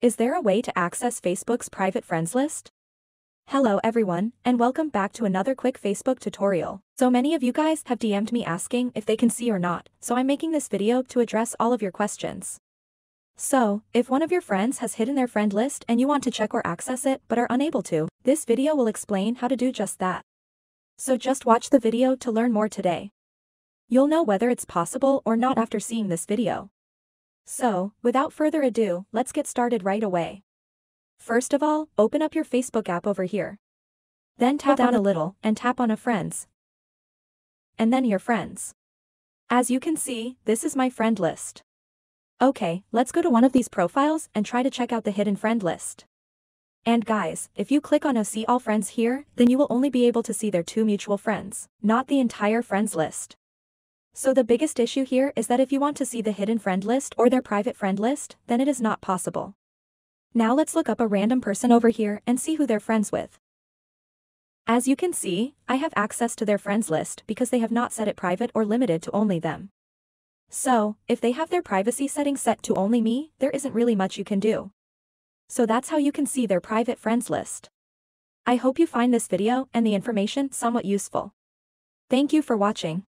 Is there a way to access Facebook's private friends list? Hello everyone, and welcome back to another quick Facebook tutorial. So many of you guys have DM'd me asking if they can see or not, so I'm making this video to address all of your questions. So, if one of your friends has hidden their friend list and you want to check or access it but are unable to, this video will explain how to do just that. So just watch the video to learn more today. You'll know whether it's possible or not after seeing this video. So, without further ado, let's get started right away. First of all, open up your Facebook app over here. Then tap down a little and tap on a friends. And then your friends. As you can see, this is my friend list. Okay, let's go to one of these profiles and try to check out the hidden friend list. And guys, if you click on a see all friends here, then you will only be able to see their two mutual friends, not the entire friends list. So the biggest issue here is that if you want to see the hidden friend list or their private friend list, then it is not possible. Now let's look up a random person over here and see who they're friends with. As you can see, I have access to their friends list because they have not set it private or limited to only them. So, if they have their privacy settings set to only me, there isn't really much you can do. So that's how you can see their private friends list. I hope you find this video and the information somewhat useful. Thank you for watching.